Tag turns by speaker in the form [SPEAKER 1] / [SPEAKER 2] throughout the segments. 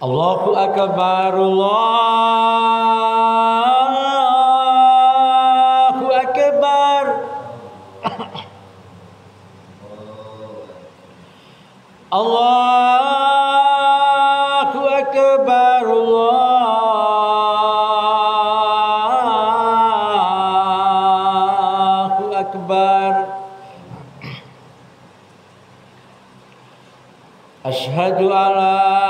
[SPEAKER 1] Allahu akbar Allahu akbar Allahu akbar Allahu akbar Ashhadu an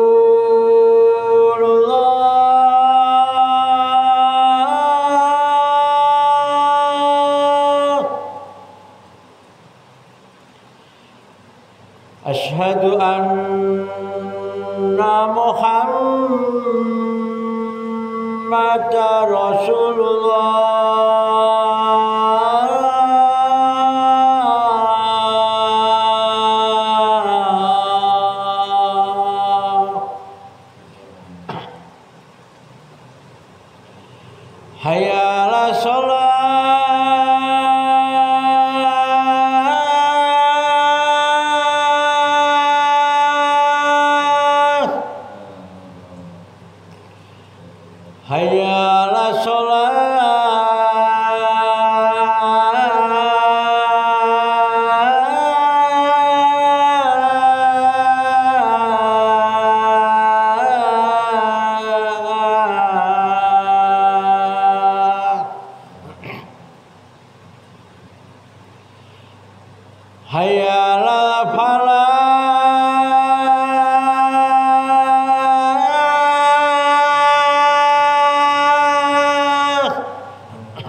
[SPEAKER 1] أشهد أن محمد رسول الله. حي হাইয়াল সলা hayala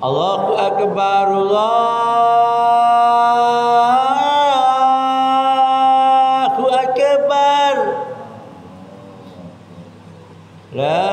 [SPEAKER 1] Allahu akbar Allahu akbar. La